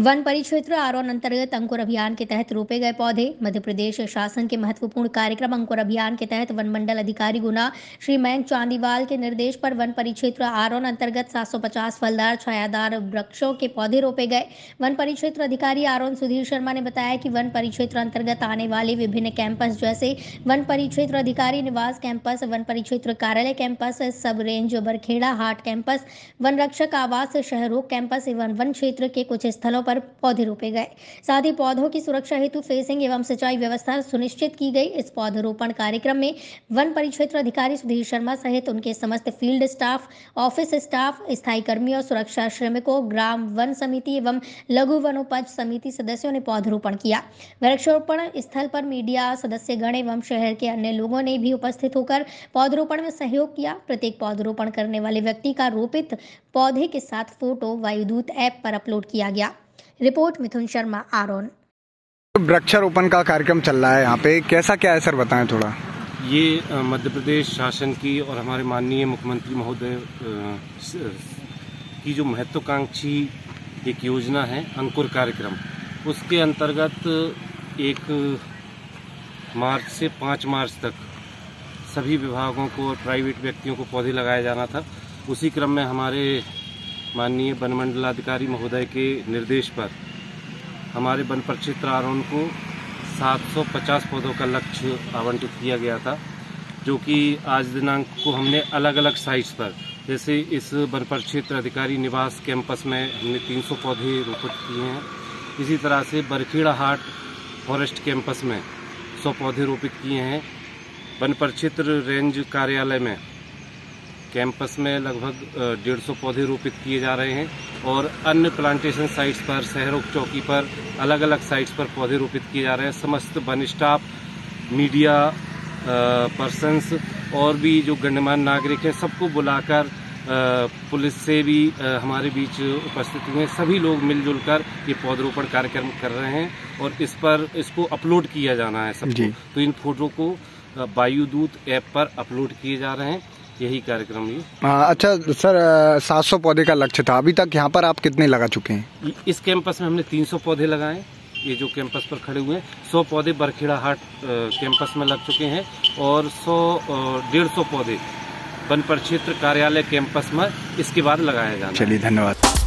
One परिक्षेत्र आरोन अंतर्गत अंकुर अभियान के तहत रोपे गए पौधे। मध्य प्रदेश शासन के महत्वपूर्ण कार्यक्रम अंकुर अभियान के तहत वन मंडल अधिकारी गुना श्री मयंक चांदीवाल के निर्देश पर वन परिक्षेत्र आरोन अंतर्गत 750 फलदार, छायादार वृक्षों के पौधे रोपे गए। वन परिक्षेत्र अधिकारी आरोन सुधीर शर्मा ने बताया कि वन परिक्षेत्र अंतर्गत आने वाले विभिन्न कैंपस जैसे वन परिक्षेत्र अधिकारी निवास कैंपस, वन परिक्षेत्र कार्यालय campus, sub range Barkheda Haat campus, one रक्षक आवास, शहरों कैंपस एवं वन क्षेत्र के कुछ स्थलों पर पौधे रोपे गए। साथ ही पौधों की सुरक्षा हेतु फेसिंग एवं सिंचाई व्यवस्था सुनिश्चित की गई। इस पौधरोपण कार्यक्रम में वन परिक्षेत्र अधिकारी सुधीर शर्मा सहित उनके समस्त फ़ील्ड स्टाफ, ऑफ़िस स्टाफ, स्थायी कर्मी और सुरक्षा श्रमिकों, ग्राम वन समिति एवं लघु वनोपज समिति सदस्यों ने पौधरोपण किया। वृक्षारोपण स्थल पर मीडिया सदस्य गण एवं शहर के अन्य लोगों ने भी उपस्थित होकर पौधरोपण में सहयोग किया। प्रत्येक पौधरोपण करने वाले व्यक्ति का रोपित पौधे के साथ फ़ोटो वायुदूत ऐप पर अपलोड किया गया। रिपोर्ट मिथुन शर्मा आरोन। वृक्षारोपण का कार्यक्रम चल रहा है यहाँ पे। कैसा क्या है सर बताएँ थोड़ा। ये मध्य प्रदेश शासन की और हमारे माननीय मुख्यमंत्री महोदय की जो महत्वाकांक्षी एक योजना है अंकुर कार्यक्रम उसके अंतर्गत एक मार्च से पाँच मार्च तक सभी विभागों को और प्राइवेट व्यक्तियों को पौधे लगाया जाना था। उसी क्रम में हमारे माननीय वन मंडलाधिकारी महोदय के निर्देश पर हमारे वन प्रक्षेत्र आरोन को 750 पौधों का लक्ष्य आवंटित किया गया था, जो कि आज दिनांक को हमने अलग अलग साइट्स पर, जैसे इस वन प्रक्षेत्र अधिकारी निवास कैंपस में हमने 300 पौधे रोपित किए हैं। इसी तरह से बरखेड़ा हाट फॉरेस्ट कैंपस में 100 पौधे रोपित किए हैं। वन प्रक्षेत्र रेंज कार्यालय में कैंपस में लगभग डेढ़ सौ पौधे रोपित किए जा रहे हैं और अन्य प्लांटेशन साइट्स पर शहरों चौकी पर अलग अलग साइट्स पर पौधे रोपित किए जा रहे हैं। समस्त वन स्टाफ मीडिया पर्सनस और भी जो गण्यमान्य नागरिक हैं सबको बुलाकर पुलिस से भी हमारे बीच उपस्थित हुए सभी लोग मिलजुल कर ये पौधरोपण कार्यक्रम कर रहे हैं और इस पर इसको अपलोड किया जाना है सबको। तो इन फ़ोटो को वायुदूत ऐप पर अपलोड किए जा रहे हैं। यही कार्यक्रम ये। अच्छा सर सात सौ पौधे का लक्ष्य था। अभी तक यहाँ पर आप कितने लगा चुके हैं? इस कैंपस में हमने तीन सौ पौधे लगाए। ये जो कैंपस पर खड़े हुए हैं सौ पौधे बरखेड़ा हाट कैंपस में लग चुके हैं और सौ डेढ़ सौ पौधे वन परिक्षेत्र कार्यालय कैंपस में इसके बाद लगाया जाना चलिए धन्यवाद।